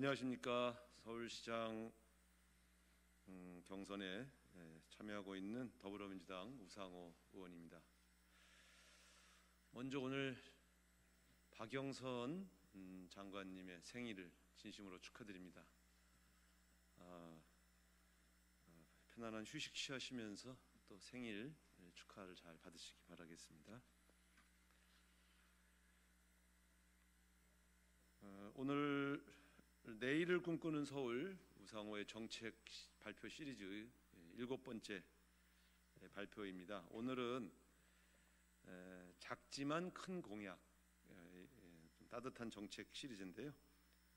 안녕하십니까 서울시장 음, 경선에 예, 참여하고 있는 더불어민주당 우상호 의원입니다. 먼저 오늘 박영선 음, 장관님의 생일을 진심으로 축하드립니다. 아, 어, 편안한 휴식 취하시면서 또 생일 예, 축하를 잘 받으시기 바라겠습니다. 어, 오늘 내일을 꿈꾸는 서울 우상호의 정책 시- 발표 시리즈 예, 일곱 번째 예, 발표입니다. 오늘은 에, 작지만 큰 공약 예, 따뜻한 정책 시리즈인데요.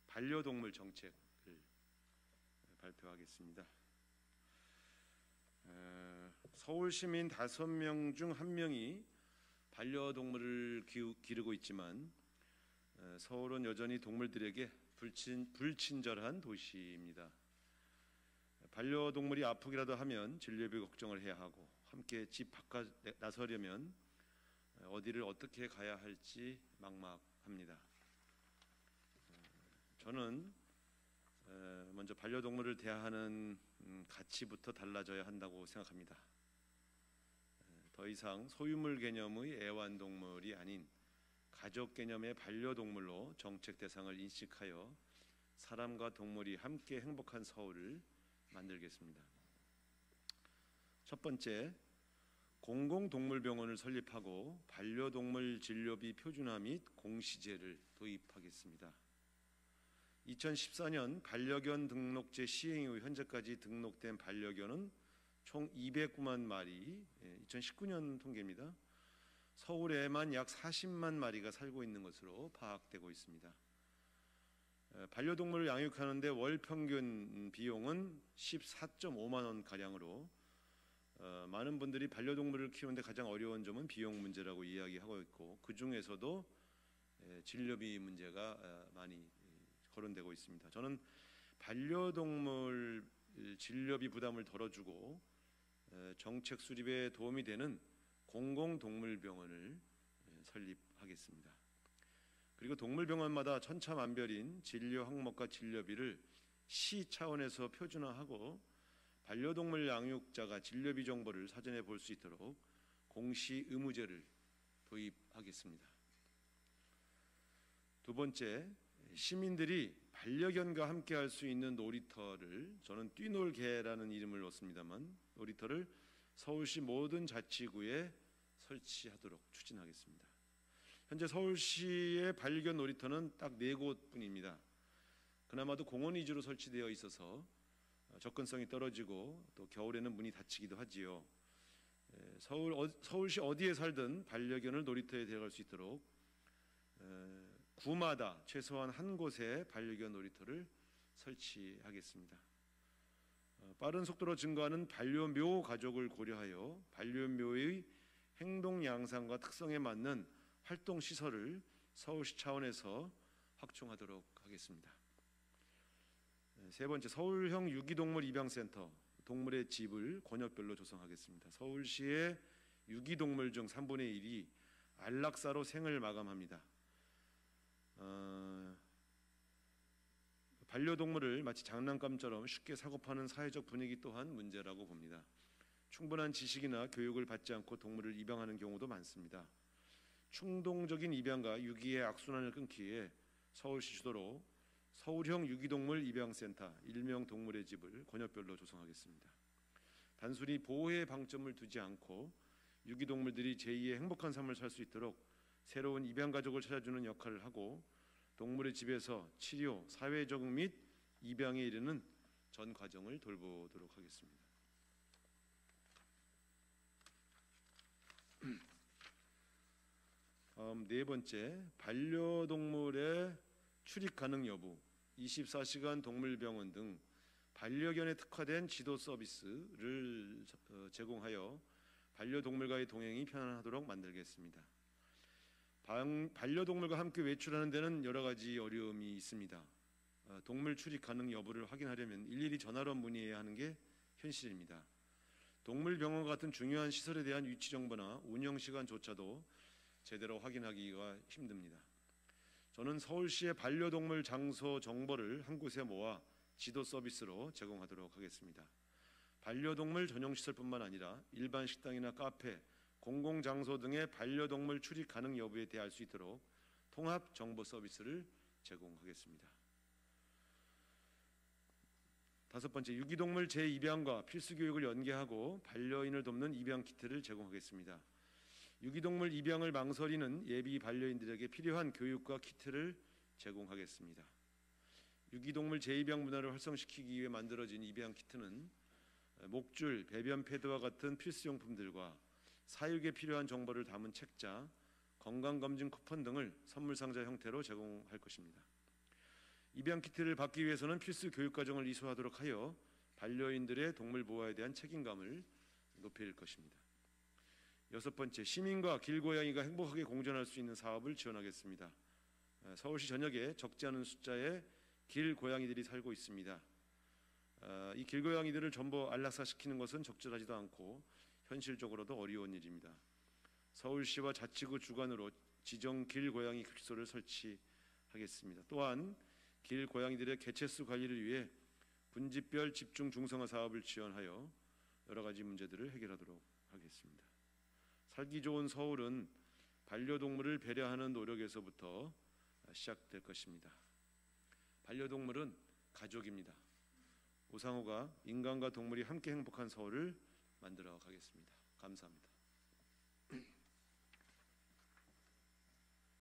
반려동물 정책을 예, 발표하겠습니다. 에, 서울 시민 다섯 명 중 한 명이 반려동물을 기르고 있지만 에, 서울은 여전히 동물들에게 불친, 불친절한 도시입니다. 반려동물이 아프기라도 하면 진료비 걱정을 해야 하고 함께 집 바깥 내- 나서려면 어디를 어떻게 가야 할지 막막합니다. 어, 저는 에, 먼저 반려동물을 대하는 음, 가치부터 달라져야 한다고 생각합니다. 에, 더 이상 소유물 개념의 애완동물이 아닌 가족 개념의 반려동물로 정책 대상을 인식하여 사람과 동물이 함께 행복한 서울을 만들겠습니다. 첫 번째, 공공동물병원을 설립하고 반려동물 진료비 표준화 및 공시제를 도입하겠습니다. 2014년 반려견 등록제 시행 이후 현재까지 등록된 반려견은 총 209만 마리, 2019년 통계입니다. 서울에만 약 40만 마리가 살고 있는 것으로 파악되고 있습니다. 에, 반려동물을 양육하는데 월 평균 비용은 14.5만 원 가량으로 어, 많은 분들이 반려동물을 키우는데 가장 어려운 점은 비용 문제라고 이야기하고 있고 그 중에서도 에, 진료비 문제가 어, 많이 이, 거론되고 있습니다. 저는 반려동물 진료비 부담을 덜어주고 에, 정책 수립에 도움이 되는 공공동물병원을 예, 설립하겠습니다. 그리고 동물병원마다 천차만별인 진료 항목과 진료비를 시 차원에서 표준화하고 반려동물 양육자가 진료비 정보를 사전에 볼 수 있도록 공시 의무제를 도입하겠습니다. 두 번째, 시민들이 반려견과 함께 할 수 있는 놀이터를 저는 뛰놀개라는 이름을 넣습니다만 놀이터를 서울시 모든 자치구에 설치하도록 추진하겠습니다. 현재 서울시의 반려견 놀이터는 딱 네 곳뿐입니다. 그나마도 공원 위주로 설치되어 있어서 어, 접근성이 떨어지고 또 겨울에는 문이 닫히기도 하지요. 에, 서울 어, 서울시 어디에 살든 반려견을 놀이터에 데려갈 수 있도록 에, 구마다 최소한 한 곳에 반려견 놀이터를 설치하겠습니다. 어, 빠른 속도로 증가하는 반려묘 가족을 고려하여 반려묘의 행동 양상과 특성에 맞는 활동 시설을 서울시 차원에서 확충하도록 하겠습니다. 네, 세 번째 서울형 유기동물 입양센터 동물의 집을 권역별로 조성하겠습니다. 서울시의 유기동물 중 3분의 1이 안락사로 생을 마감합니다. 어, 반려동물을 마치 장난감처럼 쉽게 사고 파는 사회적 분위기 또한 문제라고 봅니다. 충분한 지식이나 교육을 받지 않고 동물을 입양하는 경우도 많습니다. 충동적인 입양과 유기의 악순환을 끊기에 서울시 주도로 서울형 유기동물 입양센터 일명 동물의 집을 권역별로 조성하겠습니다. 단순히 보호에 방점을 두지 않고 유기동물들이 제2의 행복한 삶을 살 수 있도록 새로운 입양 가족을 찾아주는 역할을 하고 동물의 집에서 치료, 사회 적응 및 입양에 이르는 전 과정을 돌보도록 하겠습니다. 다음 네 번째 반려동물의 출입 가능 여부 24시간 동물병원 등 반려견에 특화된 지도 서비스를 어, 제공하여 반려동물과의 동행이 편안하도록 만들겠습니다. 방- 반려동물과 함께 외출하는 데는 여러 가지 어려움이 있습니다. 어, 동물 출입 가능 여부를 확인하려면 일일이 전화로 문의해야 하는 게 현실입니다. 동물병원 같은 중요한 시설에 대한 위치 정보나 운영 시간조차도 제대로 확인하기가 힘듭니다. 저는 서울시의 반려동물 장소 정보를 한 곳에 모아 지도 서비스로 제공하도록 하겠습니다. 반려동물 전용 시설뿐만 아니라 일반 식당이나 카페, 공공 장소 등의 반려동물 출입 가능 여부에 대해 알 수 있도록 통합 정보 서비스를 제공하겠습니다. 다섯 번째 유기동물 재입양과 필수 교육을 연계하고 반려인을 돕는 입양 키트를 제공하겠습니다. 유기동물 입양을 망설이는 예비 반려인들에게 필요한 교육과 키트를 제공하겠습니다. 유기동물 재입양 문화를 활성시키기 위해 만들어진 입양 키트는 목줄, 배변 패드와 같은 필수용품들과 사육에 필요한 정보를 담은 책자, 건강검진 쿠폰 등을 선물 상자 형태로 제공할 것입니다. 입양 키트를 받기 위해서는 필수 교육 과정을 이수하도록 하여 반려인들의 동물 보호에 대한 책임감을 높일 것입니다. 여섯 번째, 시민과 길고양이가 행복하게 공존할 수 있는 사업을 지원하겠습니다. 어, 서울시 전역에 적지 않은 숫자의 길고양이들이 살고 있습니다. 어, 이 길고양이들을 전부 안락사시키는 것은 적절하지도 않고 현실적으로도 어려운 일입니다. 서울시와 자치구 주관으로 지정 길고양이 급식소를 설치하겠습니다. 또한 길고양이들의 개체수 관리를 위해 분지별 집중 중성화 사업을 지원하여 여러 가지 문제들을 해결하도록 하겠습니다. 살기 좋은 서울은 반려동물을 배려하는 노력에서부터 시작될 것입니다. 반려동물은 가족입니다. 오상호가 인간과 동물이 함께 행복한 서울을 만들어 가겠습니다. 감사합니다.